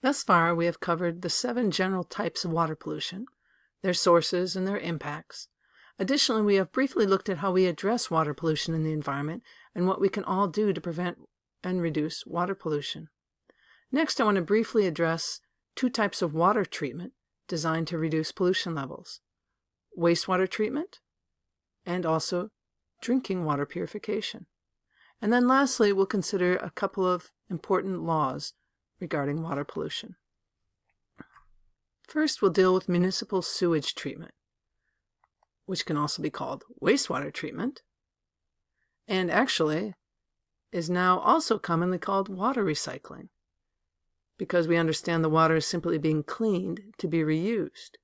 Thus far, we have covered the seven general types of water pollution, their sources, and their impacts. Additionally, we have briefly looked at how we address water pollution in the environment and what we can all do to prevent and reduce water pollution. Next, I want to briefly address two types of water treatment designed to reduce pollution levels wastewater treatment and also drinking water purification. And then lastly, we'll consider a couple of important laws regarding water pollution. First, we'll deal with municipal sewage treatment, which can also be called wastewater treatment, and actually is now also commonly called water recycling, because we understand the water is simply being cleaned to be reused.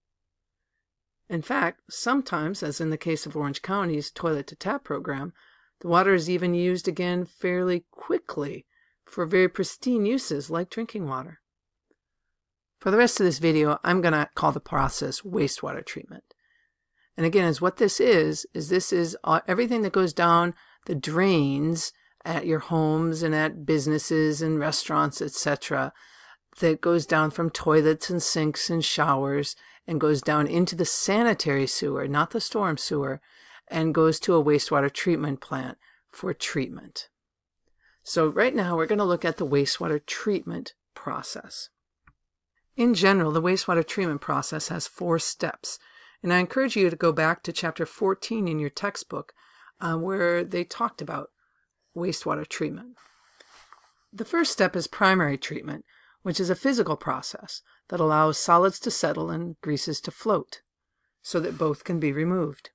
In fact, sometimes, as in the case of Orange County's toilet to tap program, the water is even used again fairly quickly for very pristine uses like drinking water. For the rest of this video, I'm going to call the process wastewater treatment. And again, as what this is, is this is uh, everything that goes down the drains at your homes and at businesses and restaurants, etc., that goes down from toilets and sinks and showers and goes down into the sanitary sewer, not the storm sewer, and goes to a wastewater treatment plant for treatment. So right now we're going to look at the wastewater treatment process. In general, the wastewater treatment process has four steps, and I encourage you to go back to chapter 14 in your textbook uh, where they talked about wastewater treatment. The first step is primary treatment, which is a physical process that allows solids to settle and greases to float so that both can be removed.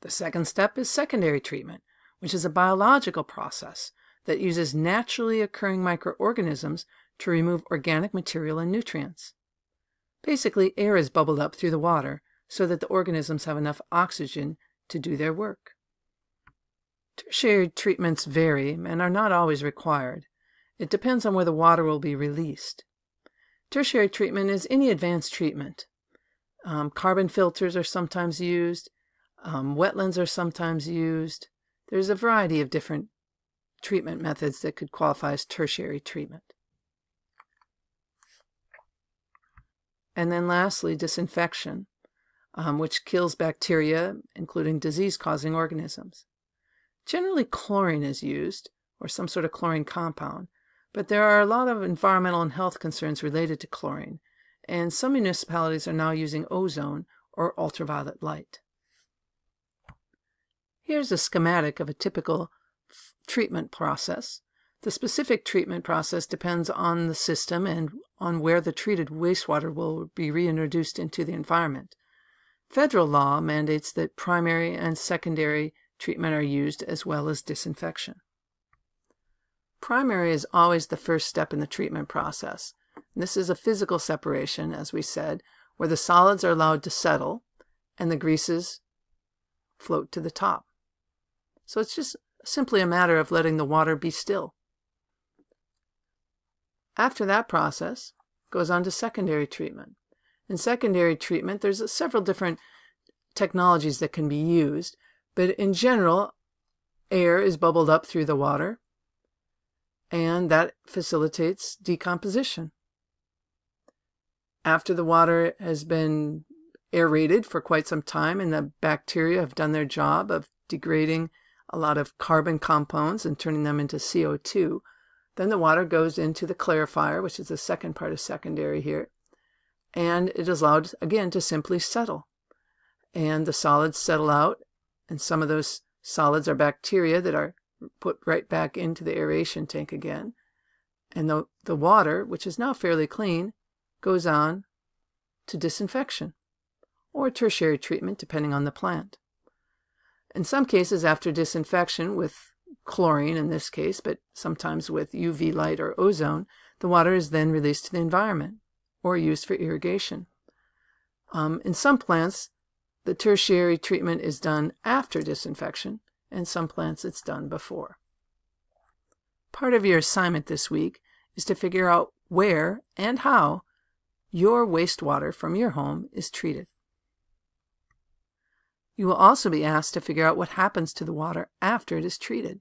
The second step is secondary treatment, which is a biological process that uses naturally occurring microorganisms to remove organic material and nutrients. Basically, air is bubbled up through the water so that the organisms have enough oxygen to do their work. Tertiary treatments vary and are not always required. It depends on where the water will be released. Tertiary treatment is any advanced treatment. Um, carbon filters are sometimes used. Um, wetlands are sometimes used. There's a variety of different treatment methods that could qualify as tertiary treatment. And then lastly, disinfection, um, which kills bacteria, including disease-causing organisms. Generally, chlorine is used, or some sort of chlorine compound, but there are a lot of environmental and health concerns related to chlorine, and some municipalities are now using ozone or ultraviolet light. Here's a schematic of a typical treatment process. The specific treatment process depends on the system and on where the treated wastewater will be reintroduced into the environment. Federal law mandates that primary and secondary treatment are used as well as disinfection. Primary is always the first step in the treatment process. This is a physical separation, as we said, where the solids are allowed to settle and the greases float to the top. So it's just simply a matter of letting the water be still. After that process, goes on to secondary treatment. In secondary treatment, there's several different technologies that can be used, but in general, air is bubbled up through the water, and that facilitates decomposition. After the water has been aerated for quite some time and the bacteria have done their job of degrading a lot of carbon compounds and turning them into CO2. Then the water goes into the clarifier, which is the second part of secondary here, and it is allowed again to simply settle. And the solids settle out, and some of those solids are bacteria that are put right back into the aeration tank again. And the, the water, which is now fairly clean, goes on to disinfection or tertiary treatment, depending on the plant. In some cases, after disinfection with chlorine in this case, but sometimes with UV light or ozone, the water is then released to the environment or used for irrigation. Um, in some plants, the tertiary treatment is done after disinfection, and some plants it's done before. Part of your assignment this week is to figure out where and how your wastewater from your home is treated. You will also be asked to figure out what happens to the water after it is treated.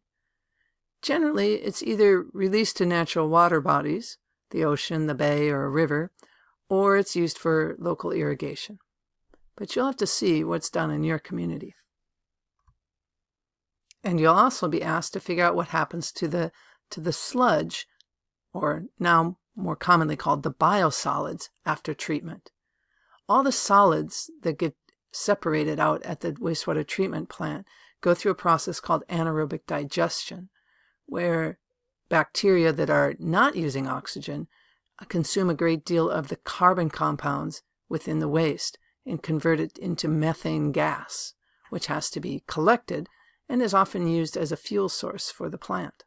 Generally, it's either released to natural water bodies, the ocean, the bay, or a river, or it's used for local irrigation. But you'll have to see what's done in your community. And you'll also be asked to figure out what happens to the to the sludge, or now more commonly called the biosolids, after treatment. All the solids that get separated out at the wastewater treatment plant go through a process called anaerobic digestion, where bacteria that are not using oxygen uh, consume a great deal of the carbon compounds within the waste and convert it into methane gas, which has to be collected and is often used as a fuel source for the plant.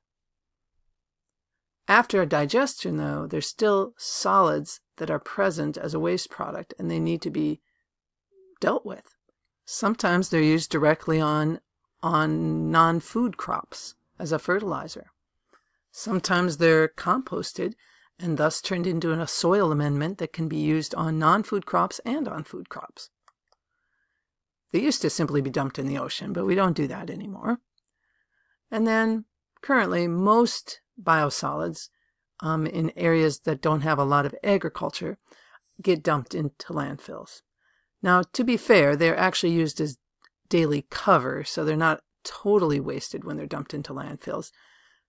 After a digestion, though, there's still solids that are present as a waste product and they need to be dealt with. Sometimes they're used directly on, on non-food crops as a fertilizer. Sometimes they're composted and thus turned into a soil amendment that can be used on non-food crops and on food crops. They used to simply be dumped in the ocean, but we don't do that anymore. And then currently most biosolids um, in areas that don't have a lot of agriculture get dumped into landfills. Now, to be fair, they're actually used as daily cover, so they're not totally wasted when they're dumped into landfills.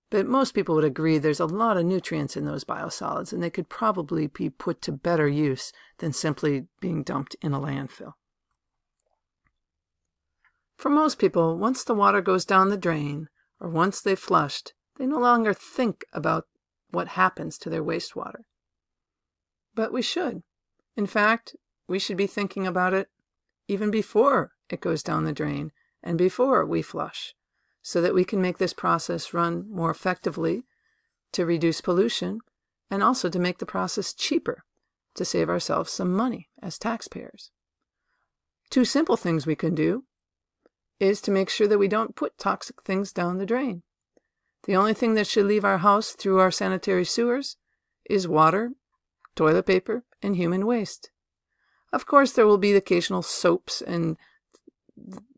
But most people would agree there's a lot of nutrients in those biosolids, and they could probably be put to better use than simply being dumped in a landfill. For most people, once the water goes down the drain, or once they've flushed, they no longer think about what happens to their wastewater. But we should. In fact, we should be thinking about it even before it goes down the drain and before we flush so that we can make this process run more effectively to reduce pollution and also to make the process cheaper to save ourselves some money as taxpayers. Two simple things we can do is to make sure that we don't put toxic things down the drain. The only thing that should leave our house through our sanitary sewers is water, toilet paper, and human waste. Of course, there will be occasional soaps and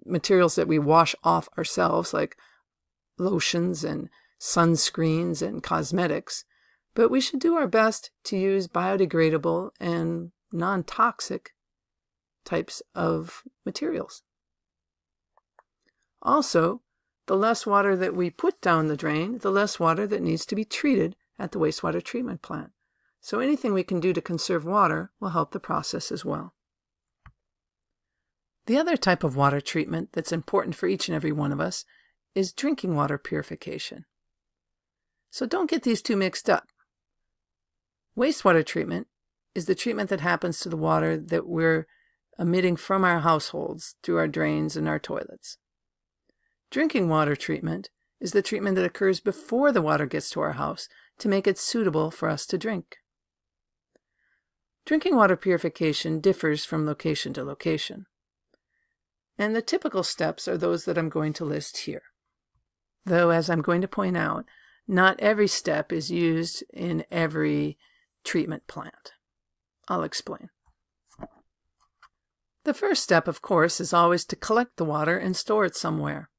materials that we wash off ourselves, like lotions and sunscreens and cosmetics, but we should do our best to use biodegradable and non toxic types of materials. Also, the less water that we put down the drain, the less water that needs to be treated at the wastewater treatment plant. So anything we can do to conserve water will help the process as well. The other type of water treatment that's important for each and every one of us is drinking water purification. So don't get these two mixed up. Wastewater treatment is the treatment that happens to the water that we're emitting from our households through our drains and our toilets. Drinking water treatment is the treatment that occurs before the water gets to our house to make it suitable for us to drink. Drinking water purification differs from location to location and the typical steps are those that I'm going to list here. Though, as I'm going to point out, not every step is used in every treatment plant. I'll explain. The first step, of course, is always to collect the water and store it somewhere.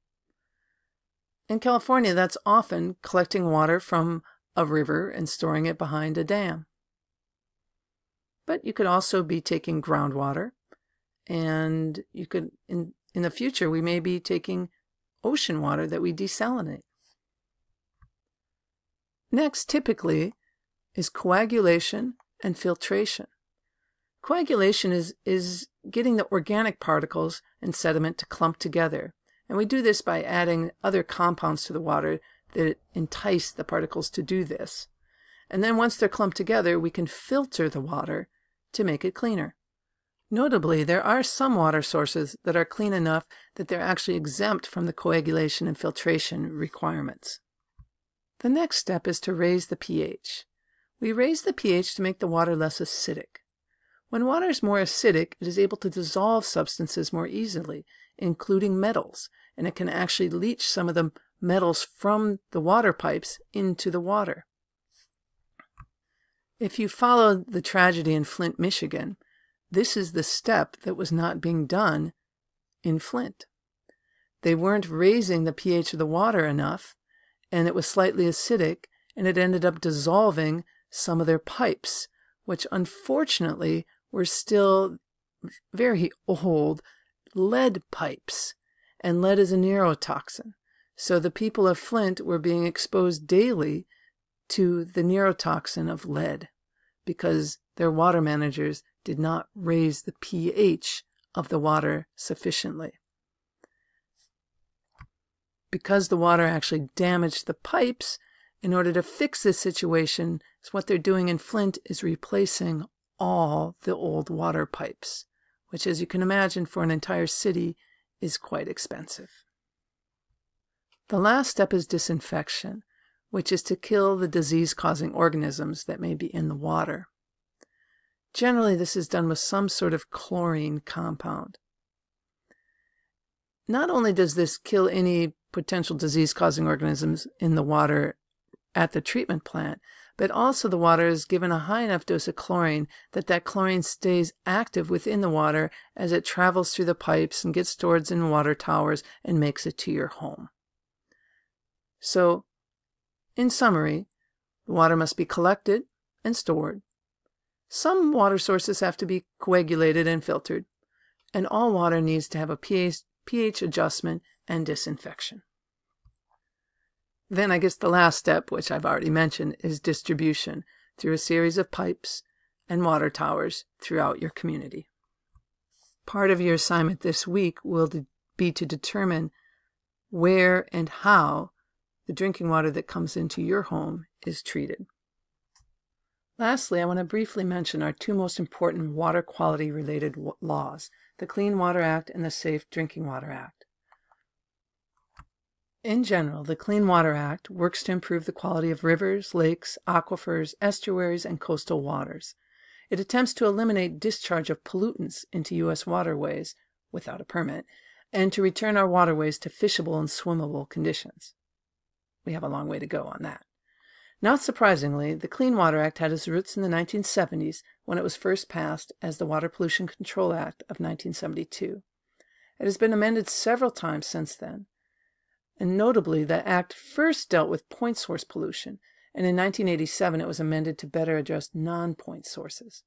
In California, that's often collecting water from a river and storing it behind a dam. But you could also be taking groundwater and you could in in the future we may be taking ocean water that we desalinate. Next, typically, is coagulation and filtration. Coagulation is, is getting the organic particles and sediment to clump together. And we do this by adding other compounds to the water that entice the particles to do this. And then once they're clumped together, we can filter the water to make it cleaner. Notably, there are some water sources that are clean enough that they're actually exempt from the coagulation and filtration requirements. The next step is to raise the pH. We raise the pH to make the water less acidic. When water is more acidic, it is able to dissolve substances more easily, including metals, and it can actually leach some of the metals from the water pipes into the water. If you follow the tragedy in Flint, Michigan, this is the step that was not being done in Flint. They weren't raising the pH of the water enough, and it was slightly acidic, and it ended up dissolving some of their pipes, which unfortunately were still very old lead pipes. And lead is a neurotoxin. So the people of Flint were being exposed daily to the neurotoxin of lead because their water managers did not raise the pH of the water sufficiently. Because the water actually damaged the pipes, in order to fix this situation, what they're doing in Flint is replacing all the old water pipes, which, as you can imagine, for an entire city is quite expensive. The last step is disinfection, which is to kill the disease causing organisms that may be in the water. Generally, this is done with some sort of chlorine compound. Not only does this kill any potential disease causing organisms in the water at the treatment plant, but also the water is given a high enough dose of chlorine that that chlorine stays active within the water as it travels through the pipes and gets stored in water towers and makes it to your home. So, in summary, the water must be collected and stored some water sources have to be coagulated and filtered, and all water needs to have a pH, pH adjustment and disinfection. Then I guess the last step, which I've already mentioned, is distribution through a series of pipes and water towers throughout your community. Part of your assignment this week will be to determine where and how the drinking water that comes into your home is treated. Lastly, I want to briefly mention our two most important water quality related laws, the Clean Water Act and the Safe Drinking Water Act. In general, the Clean Water Act works to improve the quality of rivers, lakes, aquifers, estuaries, and coastal waters. It attempts to eliminate discharge of pollutants into U.S. waterways without a permit and to return our waterways to fishable and swimmable conditions. We have a long way to go on that. Not surprisingly, the Clean Water Act had its roots in the 1970s when it was first passed as the Water Pollution Control Act of 1972. It has been amended several times since then. And notably, the Act first dealt with point source pollution, and in 1987 it was amended to better address non point sources.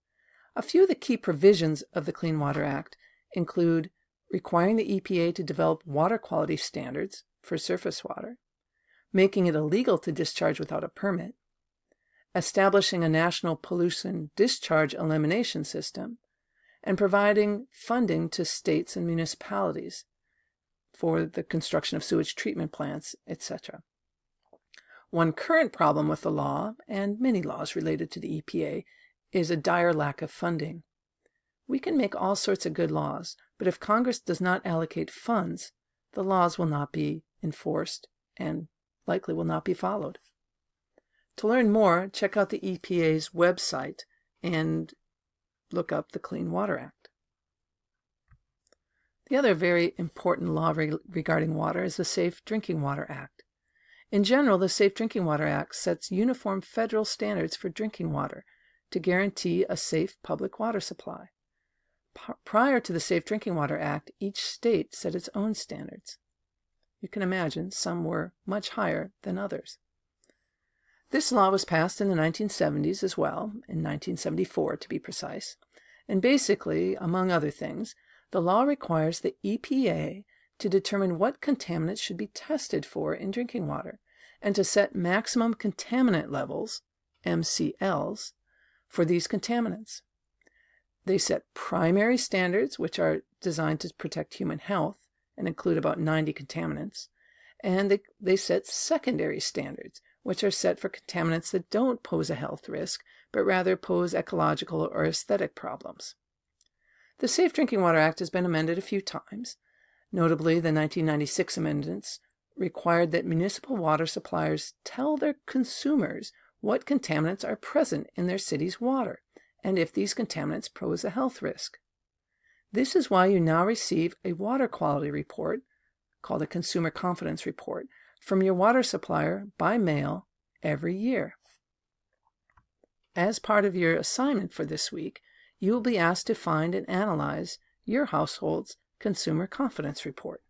A few of the key provisions of the Clean Water Act include requiring the EPA to develop water quality standards for surface water, making it illegal to discharge without a permit, establishing a national pollution discharge elimination system, and providing funding to states and municipalities for the construction of sewage treatment plants, etc. One current problem with the law, and many laws related to the EPA, is a dire lack of funding. We can make all sorts of good laws, but if Congress does not allocate funds, the laws will not be enforced and likely will not be followed. To learn more, check out the EPA's website and look up the Clean Water Act. The other very important law re regarding water is the Safe Drinking Water Act. In general, the Safe Drinking Water Act sets uniform federal standards for drinking water to guarantee a safe public water supply. P prior to the Safe Drinking Water Act, each state set its own standards. You can imagine some were much higher than others. This law was passed in the 1970s as well, in 1974 to be precise, and basically, among other things, the law requires the EPA to determine what contaminants should be tested for in drinking water and to set maximum contaminant levels, MCLs, for these contaminants. They set primary standards, which are designed to protect human health, and include about 90 contaminants. And they, they set secondary standards, which are set for contaminants that don't pose a health risk, but rather pose ecological or aesthetic problems. The Safe Drinking Water Act has been amended a few times. Notably, the 1996 amendments required that municipal water suppliers tell their consumers what contaminants are present in their city's water and if these contaminants pose a health risk. This is why you now receive a water quality report, called a Consumer Confidence Report, from your water supplier by mail every year. As part of your assignment for this week, you will be asked to find and analyze your household's Consumer Confidence Report.